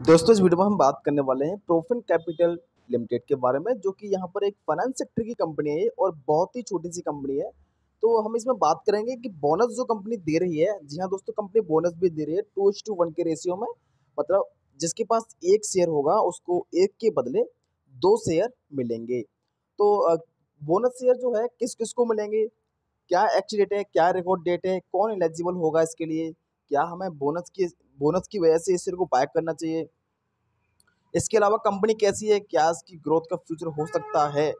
दोस्तों, इस वीडियो में हम बात करने वाले हैं प्रोफिन कैपिटल लिमिटेड के बारे में, जो कि यहाँ पर एक फाइनेंस सेक्टर की कंपनी है और बहुत ही छोटी सी कंपनी है। तो हम इसमें बात करेंगे कि बोनस जो कंपनी दे रही है, जी हाँ दोस्तों कंपनी बोनस भी दे रही है टू एच टू वन के रेशियो में। मतलब जिसके पास एक शेयर होगा, उसको एक के बदले दो शेयर मिलेंगे। तो बोनस शेयर जो है, किस किस को मिलेंगे? क्या एक्च डेट है, क्या रिकॉर्ड डेट है, कौन एलिजिबल होगा इसके लिए? क्या हमें बोनस की बोनस की वजह से इस शेयर को बाय करना चाहिए। इसके अलावा कंपनी कैसी है? क्या इसकी ग्रोथ का फ्यूचर हो सकता है?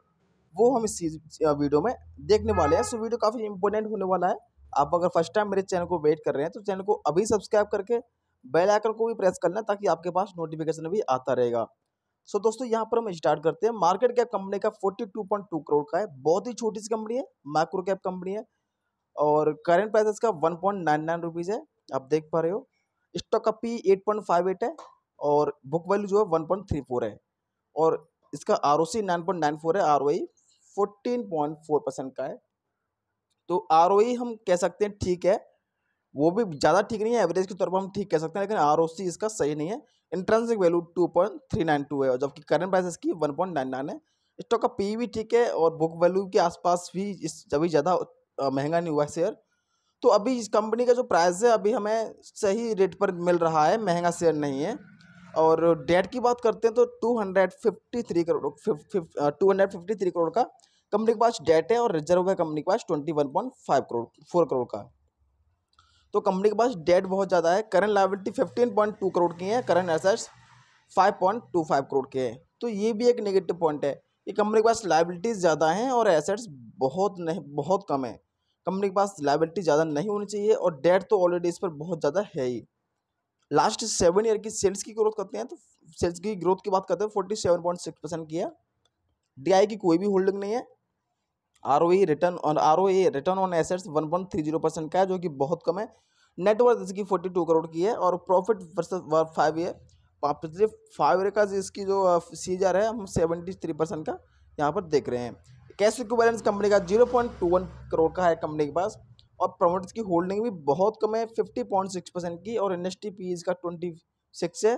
वो हम इस वीडियो में देखने वाले हैं। सो वीडियो काफ़ी इंपॉर्टेंट होने वाला है। आप अगर फ़र्स्ट टाइम मेरे चैनल को वेट कर रहे हैं तो चैनल को अभी सब्सक्राइब करके बेल आइकन को भी प्रेस करना ताकि आपके पास नोटिफिकेशन भी आता रहेगा। सो so, दोस्तों यहाँ पर हम स्टार्ट करते हैं। मार्केट कैप कंपनी का 42.2 करोड़ का है। बहुत ही छोटी सी कंपनी है माइक्रो कैप कंपनी है। और करेंट प्राइस का one point nine nine rupees है। आप देख पा रहे हो। स्टॉक का P eight point five eight है और बुक वैल्यू जो है वन पॉइंट थ्री फोर है और इसका R O C nine point nine four है R O fourteen point four percent का है। तो आर ओ आई हम कह सकते हैं ठीक है, वो भी ज़्यादा ठीक नहीं है, एवरेज के तौर पर हम ठीक कह सकते हैं, लेकिन आर ओ सी इसका सही नहीं है। Intrinsic value two point three nine two है और जबकि करंट प्राइस इसकी वन पॉइंट नाइन नाइन है। स्टॉक का पी भी ठीक है और बुक वैल्यू के आसपास भी इस अभी ज़्यादा महँगा नहीं हुआ है शेयर तो अभी इस कंपनी का जो प्राइस है, अभी हमें सही रेट पर मिल रहा है, महँगा शेयर नहीं है। और डेट की बात करते हैं तो two hundred fifty three crore two hundred fifty three crore का कंपनी के पास डेट है और रिज़र्व है कंपनी के पास twenty one point five crore four crore का। तो कंपनी के पास डेट बहुत ज़्यादा है current liability fifteen point two crore की है current assets five point two five crore के हैं। तो ये भी एक नेगेटिव पॉइंट है। कि कंपनी के पास लाइबिलिटीज़ ज़्यादा हैं और एसेट्स बहुत नहीं, बहुत कम है। कंपनी के पास लाइबिलिटी ज़्यादा नहीं होनी चाहिए और डेट तो ऑलरेडी इस पर बहुत ज़्यादा है ही। लास्ट सेवन ईयर की सेल्स की ग्रोथ करते हैं तो सेल्स की ग्रोथ की बात करते हैं forty seven point six percent की है। डी की कोई भी होल्डिंग नहीं है। R O return on R O return on assets one point three zero percent का है, जो कि बहुत कम है। नेटवर्थ इसकी फोर्टी टू करोड़ की है और प्रॉफिट वर्सेस फाइव ईयर पिछले फाइव ईयर का इसकी जो सीजर है, हम सेवेंटी थ्री परसेंट का यहाँ पर देख रहे हैं। कैश बैलेंस कंपनी का zero point two one crore का है कंपनी के पास, और प्रमोटर्स की होल्डिंग भी बहुत कम है, फिफ्टी पॉइंट सिक्स परसेंट की, और इंडस्ट्री पी का ट्वेंटी सिक्स है,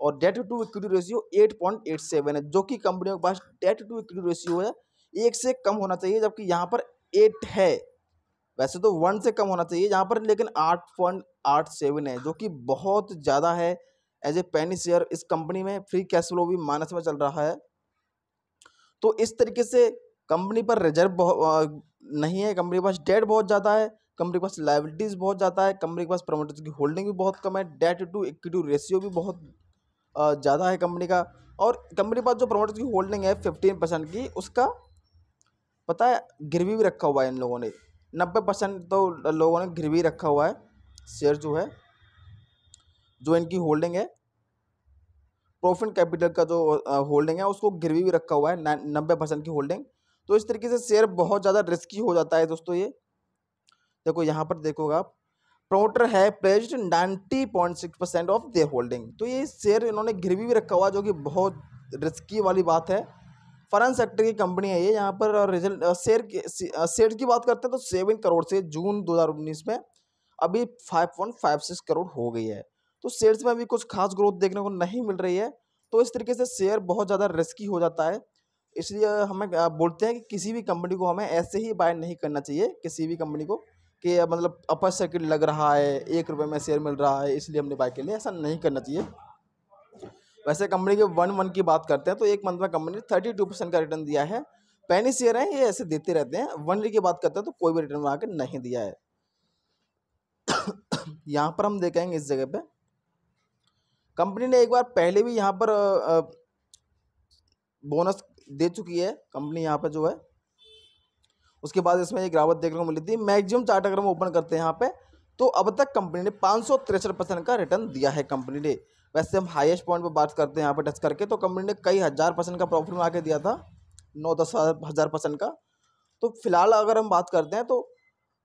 और debt to equity ratio eight point eight seven है, जो कि कंपनियों के पास डेट टू इक्विटी रेशियो है, एक से कम होना चाहिए, जबकि यहाँ पर एट है। वैसे तो वन से कम होना चाहिए यहाँ पर, लेकिन आठ पॉइंट आठ सेवन है, जो कि बहुत ज़्यादा है एज ए पेनी शेयर इस कंपनी में फ्री कैश फ्लो भी माइनस में चल रहा है। तो इस तरीके से कंपनी पर रिज़र्व नहीं है, कंपनी के पास डेट बहुत ज़्यादा है, कंपनी के पास लाइबिलिटीज़ बहुत ज़्यादा है, कंपनी के पास प्रमोटर्स की होल्डिंग भी बहुत कम है डेट टू इक्विटी रेशियो भी बहुत ज़्यादा है कंपनी का और कंपनी के पास जो प्रमोटर्स की होल्डिंग है फिफ्टीन परसेंट की, उसका पता है गिरवी भी रखा हुआ है इन लोगों ने। नब्बे परसेंट तो लोगों ने गिरवी रखा हुआ है शेयर जो है, जो इनकी होल्डिंग है प्रॉफिट कैपिटल का जो होल्डिंग है, उसको गिरवी भी रखा हुआ है, नब्बे परसेंट की होल्डिंग तो इस तरीके से शेयर बहुत ज़्यादा रिस्की हो जाता है दोस्तों ये। देखो यहाँ पर देखोगे आप प्रोमोटर है pledge ninety point six percent of their holding तो ये शेयर इन्होंने गिरवी भी रखा हुआ जो कि बहुत रिस्की वाली बात है। फॉरन सेक्टर की कंपनी है ये यहाँ पर रिज़ल्ट शेयर शेयर की बात करते हैं तो सेवन करोड़ से जून 2019 में अभी 5.56 करोड़ हो गई है। तो शेयर्स में अभी कुछ खास ग्रोथ देखने को नहीं मिल रही है। तो इस तरीके से शेयर बहुत ज़्यादा रिस्की हो जाता है। इसलिए हमें बोलते हैं कि किसी भी कंपनी को हमें ऐसे ही बाय नहीं करना चाहिए, किसी भी कंपनी को, कि मतलब अपर सर्किट लग रहा है, एक रुपये में शेयर मिल रहा है, इसलिए हमने बाय के लिए ऐसा नहीं करना चाहिए। वैसे कंपनी के वन वन की बात करते हैं तो एक मंथ में कंपनी ने थर्टी टू परसेंट का रिटर्न दिया है। पैनी शेयर है, ये ऐसे देते रहते हैं, वन ईयर की बात करते हैं तो कोई भी रिटर्न बना के नहीं दिया है। यहाँ पर हम देखेंगे इस जगह पे। कंपनी ने एक बार पहले भी यहाँ पर बोनस दे चुकी है कंपनी यहाँ पे जो है। उसके बाद इसमें एक गिरावट देखने को मिली थी। मैक्सिमम चार्ट अगर हम ओपन करते हैं यहाँ पे तो अब तक कंपनी ने पाँच परसेंट का रिटर्न दिया है कंपनी ने। वैसे हम हाईएस्ट पॉइंट पर बात करते हैं यहाँ पर टच करके तो कंपनी ने कई हज़ार परसेंट का प्रॉफिट में आके दिया था। नौ दस हज़ार परसेंट का। तो फ़िलहाल अगर हम बात करते हैं तो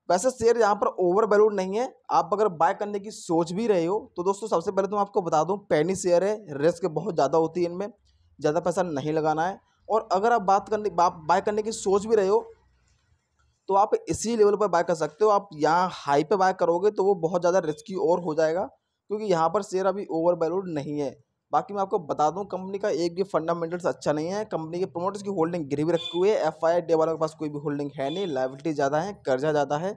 वैसे शेयर यहाँ पर ओवर वैल्यूड नहीं है। आप अगर बाय करने की सोच भी रहे हो तो दोस्तों सबसे पहले तो मैं आपको बता दूँ पैनी शेयर है। रिस्क बहुत ज़्यादा होती है इनमें। ज़्यादा पैसा नहीं लगाना है। और अगर आप बात करने बाय करने की सोच भी रहे हो तो आप इसी लेवल पर बाय कर सकते हो। आप यहाँ हाई पे बाय करोगे तो वो बहुत ज़्यादा रिस्की और हो जाएगा, क्योंकि यहाँ पर शेयर अभी ओवर वैल्यूड नहीं है। बाकी मैं आपको बता दूँ कंपनी का एक भी फंडामेंटल्स अच्छा नहीं है। कंपनी के प्रोमोटर्स की होल्डिंग गिरवी रखी हुई है। एफ़ आई वालों के पास कोई भी होल्डिंग है नहीं। लाइबिलिटी ज़्यादा है, कर्जा ज़्यादा है।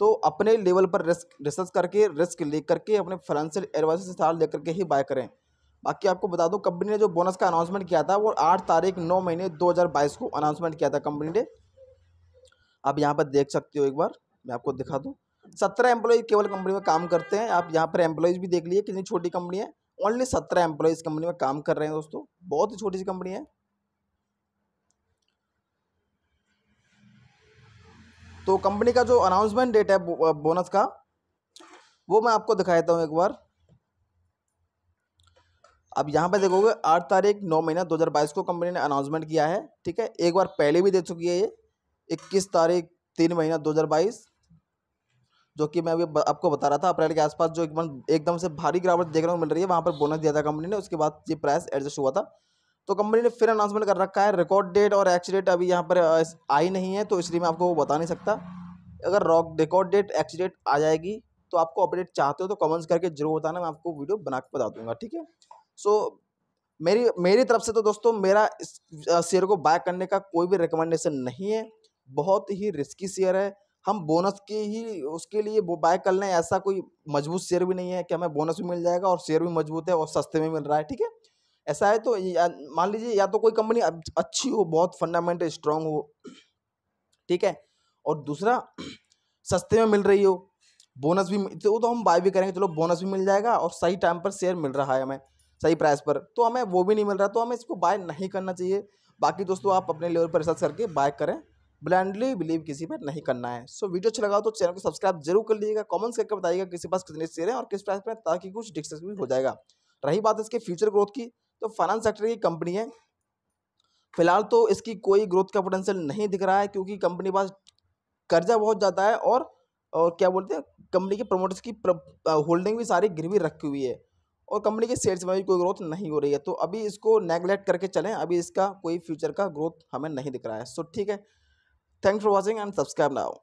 तो अपने लेवल पर रिस्क रिसर्च करके रिस्क ले करके अपने फाइनेंशियल एडवाइजर से सलाह लेकर के ही बाय करें। बाकी आपको बता दूँ कंपनी ने जो बोनस का अनाउंसमेंट किया था, वो आठ तारीख नौ महीने 2022 को अनाउंसमेंट किया था कंपनी ने। आप यहाँ पर देख सकते हो एक बार, मैं आपको दिखा दूँ। सत्रह एम्प्लॉय केवल कंपनी में काम करते हैं। आप यहाँ पर एम्प्लॉयज़ भी देख लिए, कितनी छोटी कंपनी है। ओनली सत्रह एम्प्लॉयज़ कंपनी में काम कर रहे हैं दोस्तों। बहुत ही छोटी सी कंपनी है। तो कंपनी का जो अनाउंसमेंट डेट है बोनस का, वो मैं आपको दिखा देता हूँ एक बार। अब यहाँ पे देखोगे आठ तारीख, नौ महीना 2022 को कंपनी ने अनाउंसमेंट किया है, ठीक है? एक बार पहले भी दे चुकी है ये। इक्कीस तारीख, तीन महीना 2022 जो कि मैं अभी आपको बता रहा था, अप्रैल के आसपास जो एकदम एकदम से भारी गिरावट देखने को मिल रही है, वहाँ पर बोनस दिया था कंपनी ने, उसके बाद ये प्राइस एडजस्ट हुआ था। तो कंपनी ने फिर अनाउंसमेंट कर रखा है रिकॉर्ड डेट और एक्स डेट अभी यहाँ पर आई नहीं है तो इसलिए मैं आपको बता नहीं सकता। अगर rock record date ex date आ जाएगी तो आपको अपडेट चाहते हो तो कमेंट्स करके ज़रूर बताना, मैं आपको वीडियो बना के बता दूँगा, ठीक है? सो मेरी मेरी तरफ़ से तो दोस्तों मेरा इस शेयर को बाय करने का कोई भी रिकमेंडेशन नहीं है। बहुत ही रिस्की शेयर है। हम बोनस के ही उसके लिए वो बाय कर लें ऐसा कोई मज़बूत शेयर भी नहीं है कि हमें बोनस भी मिल जाएगा और शेयर भी मज़बूत है और सस्ते में मिल रहा है ठीक है? ऐसा है तो मान लीजिए या तो कोई कंपनी अच्छी हो बहुत फंडामेंटल स्ट्रांग हो ठीक है? और दूसरा सस्ते में मिल रही हो बोनस भी तो, तो हम बाय भी करेंगे चलो बोनस भी मिल जाएगा और सही टाइम पर शेयर मिल रहा है हमें। सही प्राइस पर। तो हमें वो भी नहीं मिल रहा तो हमें इसको बाय नहीं करना चाहिए। बाकी दोस्तों, आप अपने लेवल पर रिसर्च करके बाय करें। ब्लाइंडली बिलीव किसी पर नहीं करना है। सो वीडियो अच्छा लगा तो चैनल को सब्सक्राइब ज़रूर कर लीजिएगा। कमेंट्स करके बताइएगा किसी पास कितने शेयर हैं और किस प्राइस पर ताकि कुछ डिस्कस भी हो जाएगा। रही बात इसके फ्यूचर ग्रोथ की तो फाइनेंस सेक्टर की कंपनी है। फ़िलहाल तो इसकी कोई ग्रोथ का पोटेंशियल नहीं दिख रहा है, क्योंकि कंपनी पास कर्जा बहुत ज़्यादा है और और क्या बोलते हैं कंपनी के प्रमोटर्स की होल्डिंग भी सारी गिरवी रखी हुई है। और कंपनी के शेयर्स में भी कोई ग्रोथ नहीं हो रही है। तो अभी इसको नेगलेक्ट करके चलें। अभी इसका कोई फ्यूचर का ग्रोथ हमें नहीं दिख रहा है। सो ठीक है। Thanks for watching and subscribe now